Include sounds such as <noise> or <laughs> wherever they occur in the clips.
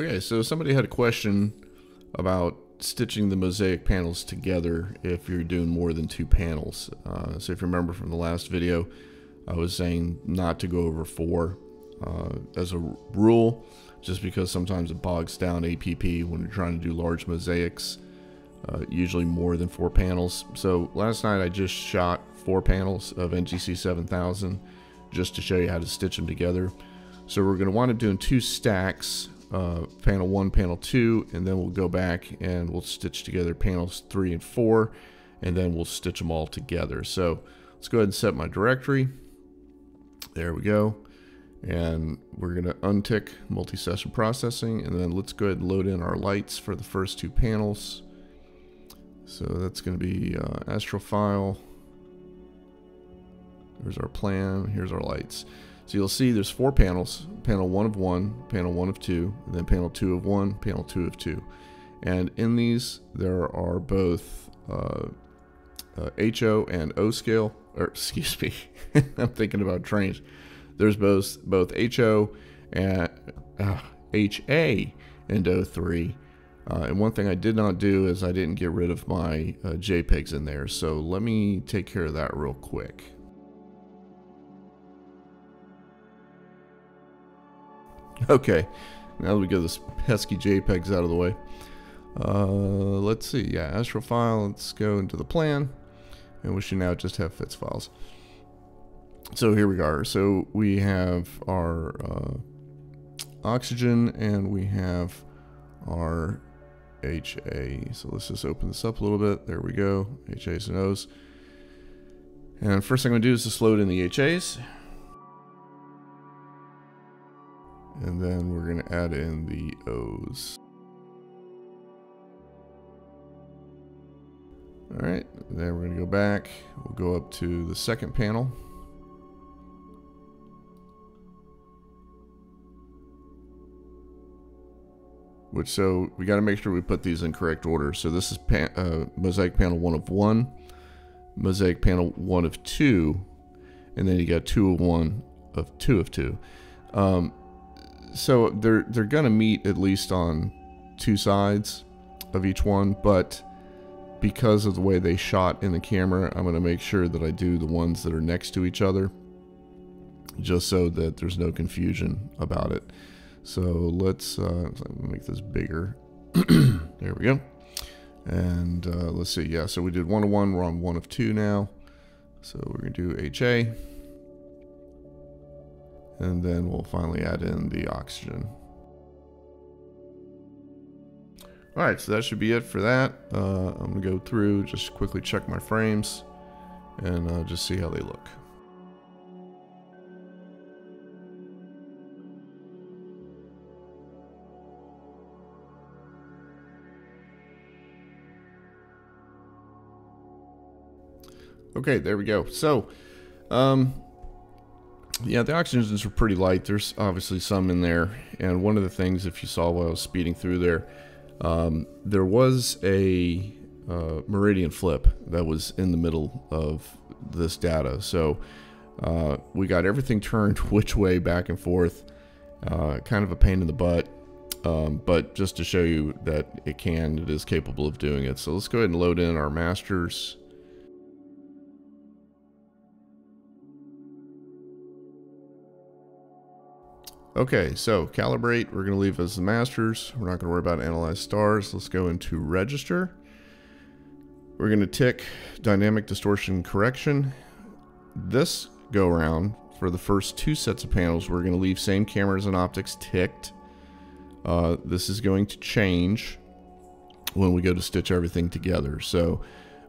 Okay, so somebody had a question about stitching the mosaic panels together if you're doing more than two panels. Uh, so if you remember from the last video, I was saying not to go over four uh, as a rule, just because sometimes it bogs down APP when you're trying to do large mosaics, uh, usually more than four panels. So last night I just shot four panels of NGC 7000 just to show you how to stitch them together. So we're going to wind up doing two stacks uh, panel one, panel two, and then we'll go back and we'll stitch together panels three and four, and then we'll stitch them all together. So let's go ahead and set my directory. There we go. And we're going to untick multi-session processing, and then let's go ahead and load in our lights for the first two panels. So that's going to be uh, Astrofile. Here's our plan. Here's our lights. So you'll see there's four panels, panel one of one, panel one of two, and then panel two of one, panel two of two. And in these, there are both uh, uh, HO and O scale, or <laughs> excuse me, <laughs> I'm thinking about trains. There's both both HO and uh, HA and O3. Uh, and one thing I did not do is I didn't get rid of my uh, JPEGs in there. So let me take care of that real quick. <laughs> Okay, now that we get this pesky JPEGs out of the way. Uh, let's see, yeah, Astrofile, let's go into the plan. And we should now just have FITS files. So here we are. So we have our uh, oxygen and we have our HA. So let's just open this up a little bit. There we go, HAs and Os. And first thing I'm going to do is just load in the HAs. And then we're going to add in the O's. All right, then we're going to go back. We'll go up to the second panel. Which, so we got to make sure we put these in correct order. So this is pan, uh, Mosaic panel 1 of 1, Mosaic panel 1 of 2, and then you got 2 of 1 of 2 of 2. Um, so they're they're gonna meet at least on two sides of each one, but because of the way they shot in the camera, I'm gonna make sure that I do the ones that are next to each other, just so that there's no confusion about it. So let's uh, make this bigger. <clears throat> there we go. And uh, let's see, yeah, so we did one of one, we're on one of two now. So we're gonna do HA and then we'll finally add in the oxygen. All right, so that should be it for that. Uh, I'm gonna go through, just quickly check my frames, and uh, just see how they look. Okay, there we go. So, um, yeah, the oxygens are pretty light. There's obviously some in there. And one of the things, if you saw while I was speeding through there, um, there was a uh, meridian flip that was in the middle of this data. So uh, we got everything <laughs> turned which way back and forth. Uh, kind of a pain in the butt. Um, but just to show you that it can, it is capable of doing it. So let's go ahead and load in our masters. Okay, so calibrate, we're going to leave as the masters. We're not going to worry about analyze stars. Let's go into register. We're going to tick dynamic distortion correction. This go around for the first two sets of panels, we're going to leave same cameras and optics ticked. Uh, this is going to change when we go to stitch everything together. So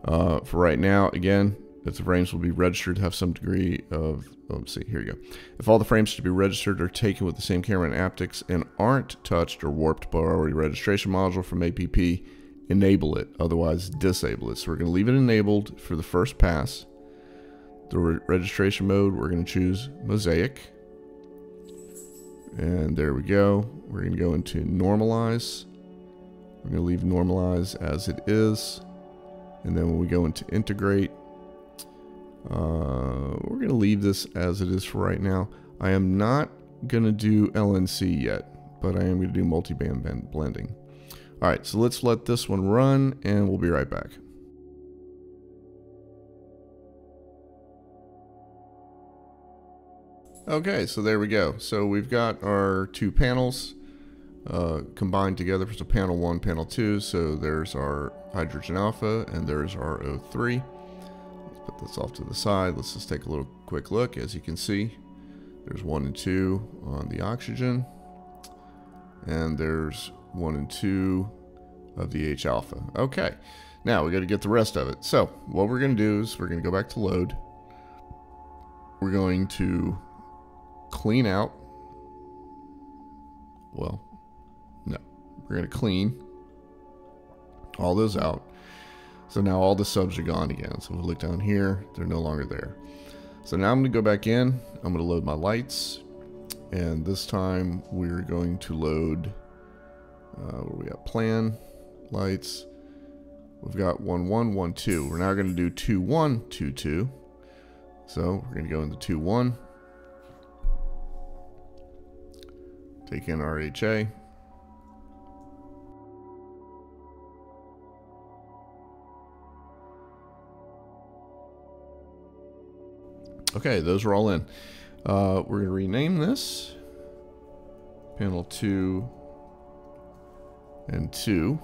uh, for right now, again, if the frames will be registered to have some degree of let's see, here you go. If all the frames to be registered are taken with the same camera and optics and aren't touched or warped by our registration module from APP, enable it. Otherwise, disable it. So we're going to leave it enabled for the first pass. The re registration mode, we're going to choose Mosaic. And there we go. We're going to go into Normalize. We're going to leave Normalize as it is. And then when we go into Integrate, uh, we're going to leave this as it is for right now. I am not going to do LNC yet but I am going to do multi-band blending. All right, so let's let this one run and we'll be right back. Okay, so there we go. So we've got our two panels uh, combined together. So panel 1, panel 2. So there's our hydrogen alpha and there's our O3. Put this off to the side. Let's just take a little quick look. As you can see, there's 1 and 2 on the oxygen. And there's 1 and 2 of the H alpha. Okay, now we got to get the rest of it. So what we're going to do is we're going to go back to load. We're going to clean out. Well, no. We're going to clean all those out. So now all the subs are gone again. So we look down here, they're no longer there. So now I'm going to go back in. I'm going to load my lights. And this time we're going to load, uh, where we got plan, lights. We've got 1, 1, 1, 2. We're now going to do 2, 1, 2, 2. So we're going to go into 2, 1. Take in RHA. Okay, those are all in. Uh, we're going to rename this. Panel 2 and 2.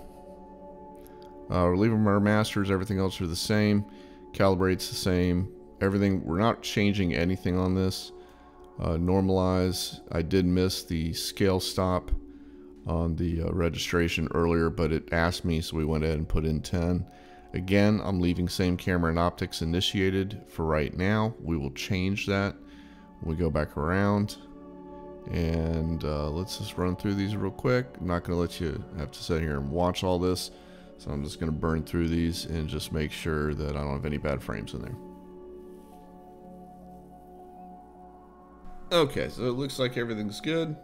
Uh, we're leaving our masters, everything else are the same. Calibrate's the same. Everything, we're not changing anything on this uh, normalize. I did miss the scale stop on the uh, registration earlier, but it asked me, so we went ahead and put in 10. Again, I'm leaving same camera and optics initiated for right now. We will change that when we go back around. And uh, let's just run through these real quick. I'm not going to let you have to sit here and watch all this. So I'm just going to burn through these and just make sure that I don't have any bad frames in there. Okay, so it looks like everything's good.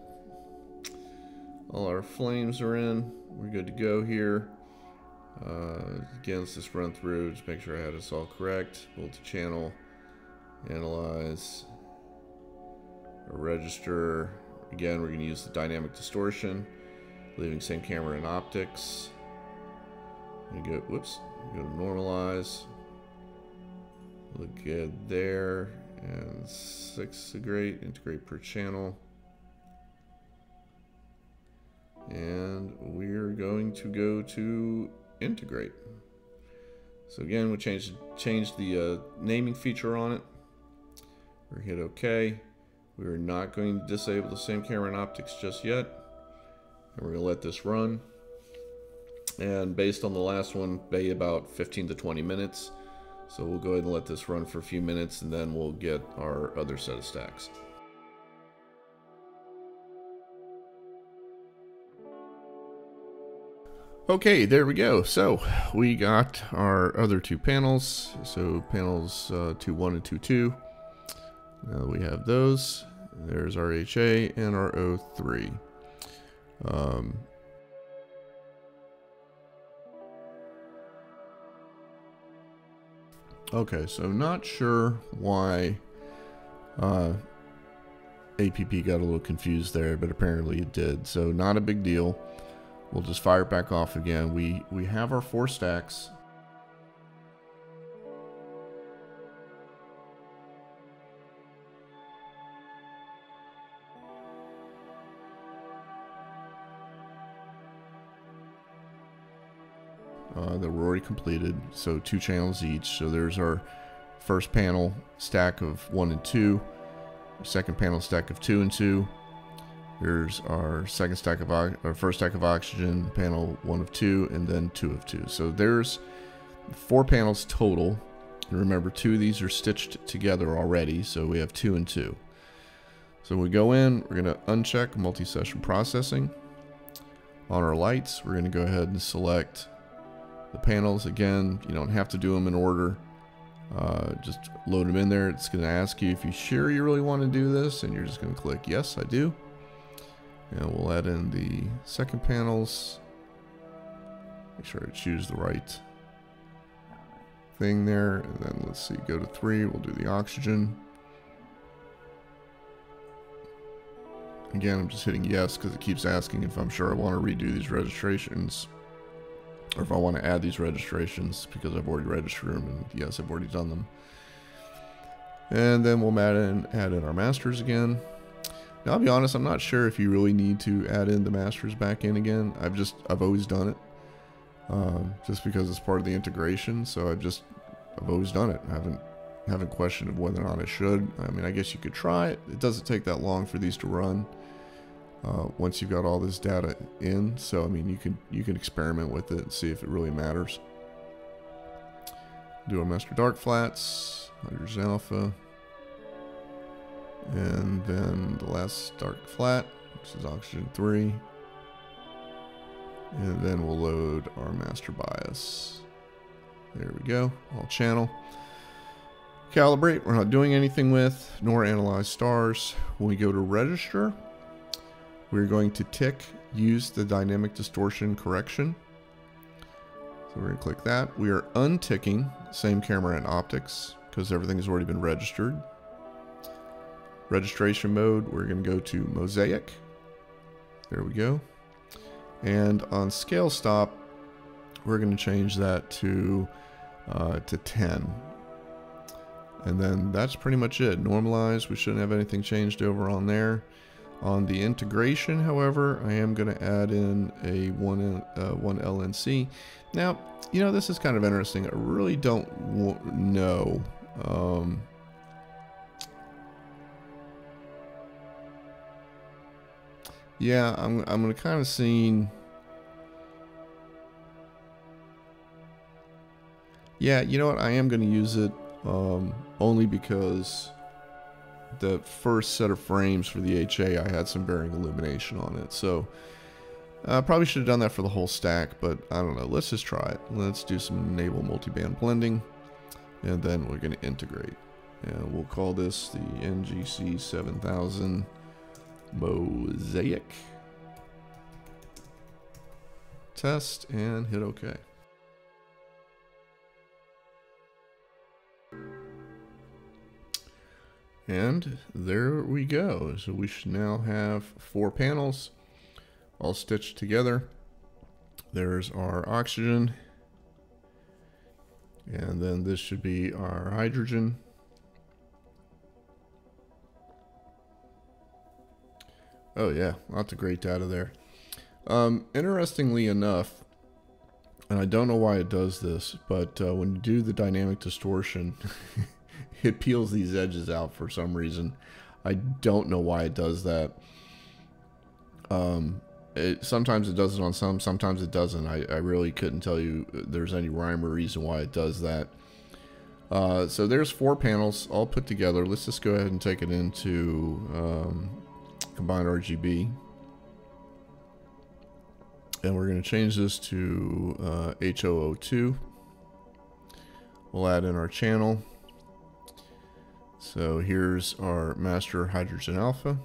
All our flames are in. We're good to go here. Uh, again, let's just run through, just make sure I had this all correct. Multi-channel, analyze, register. Again, we're going to use the dynamic distortion, leaving same camera and optics. And go, whoops, go to normalize. Look good there and six integrate, integrate per channel. And we're going to go to integrate. So again, we changed changed the uh, naming feature on it. We hit OK. We're not going to disable the same camera and optics just yet. And we're to let this run. And based on the last one, be about 15 to 20 minutes. So we'll go ahead and let this run for a few minutes and then we'll get our other set of stacks. Okay, there we go. So we got our other two panels. So panels uh, 2.1 and 2.2. Now we have those. There's our HA and our O3. Um, Okay, so not sure why uh, APP got a little confused there, but apparently it did. So not a big deal. We'll just fire it back off again. We we have our four stacks. uh, that were already completed. So two channels each. So there's our first panel stack of one and two, second panel stack of two and two. Here's our second stack of our first stack of oxygen, panel one of two, and then two of two. So there's four panels total. And remember, two of these are stitched together already, so we have two and two. So we go in, we're going to uncheck multi-session processing. On our lights, we're going to go ahead and select the panels, again, you don't have to do them in order. Uh, just load them in there. It's going to ask you if you sure you really want to do this, and you're just going to click yes, I do. And we'll add in the second panels. Make sure I choose the right thing there. And then let's see, go to three. We'll do the oxygen. Again, I'm just hitting yes because it keeps asking if I'm sure I want to redo these registrations or if I want to add these registrations because I've already registered them and yes, I've already done them. And then we'll add in, add in our masters again. Now, I'll be honest, I'm not sure if you really need to add in the masters back in again. I've just, I've always done it um, just because it's part of the integration. So I've just, I've always done it. I haven't haven't questioned of whether or not I should. I mean, I guess you could try it. It doesn't take that long for these to run uh, once you've got all this data in. So, I mean, you can you can experiment with it and see if it really matters. Do a master dark flats, hydrogen alpha, and then the last dark flat, which is oxygen 3. And then we'll load our master bias. There we go, all channel. Calibrate, we're not doing anything with, nor analyze stars. When we go to register, we're going to tick use the dynamic distortion correction. So we're going to click that. We are unticking same camera and optics because everything has already been registered. Registration mode, we're going to go to mosaic. There we go. And on scale stop, we're going to change that to uh, to 10 and then that's pretty much it. Normalized, we shouldn't have anything changed over on there. On the integration, however, I am going to add in a one, uh, one LNC. Now, you know, this is kind of interesting. I really don't know. Um, yeah, I'm, I'm going to kind of see... Yeah, you know what? I am going to use it um, only because the first set of frames for the HA I had some varying illumination on it. So I uh, probably should have done that for the whole stack, but I don't know. Let's just try it. Let's do some enable multiband blending, and then we're going to integrate. And we'll call this the NGC 7000 Mosaic. Test and hit OK. And there we go. So we should now have four panels all stitched together. There's our oxygen. And then this should be our hydrogen. Oh yeah, lots of great data there. Um, interestingly enough, and I don't know why it does this, but uh, when you do the dynamic distortion, <laughs> it peels these edges out for some reason. I don't know why it does that. Um, it, sometimes it does it on some, sometimes it doesn't. I, I really couldn't tell you there's any rhyme or reason why it does that. Uh, so there's four panels all put together. Let's just go ahead and take it into um, combined RGB. And we're going to change this to uh, H002. We'll add in our channel. So here's our master hydrogen alpha.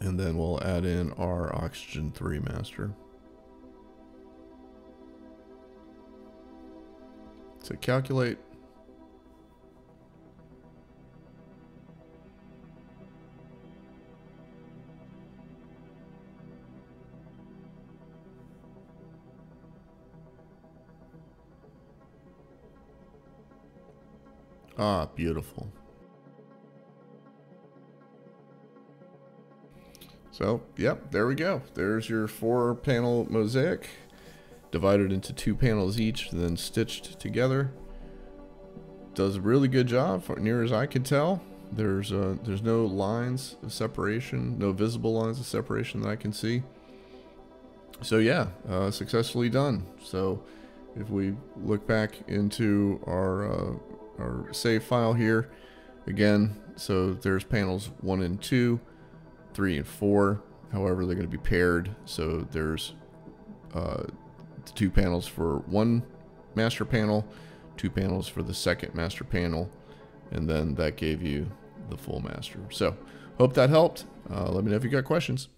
And then we'll add in our oxygen 3 master. So calculate. Ah, beautiful. So, yep, there we go. There's your four panel mosaic divided into two panels each, then stitched together. Does a really good job, near as I can tell. There's uh, there's no lines of separation, no visible lines of separation that I can see. So yeah, uh, successfully done. So if we look back into our uh, our save file here. Again, so there's panels 1 and 2, 3 and 4. However, they're going to be paired. So there's uh, two panels for one master panel, two panels for the second master panel, and then that gave you the full master. So hope that helped. Uh, let me know if you got questions.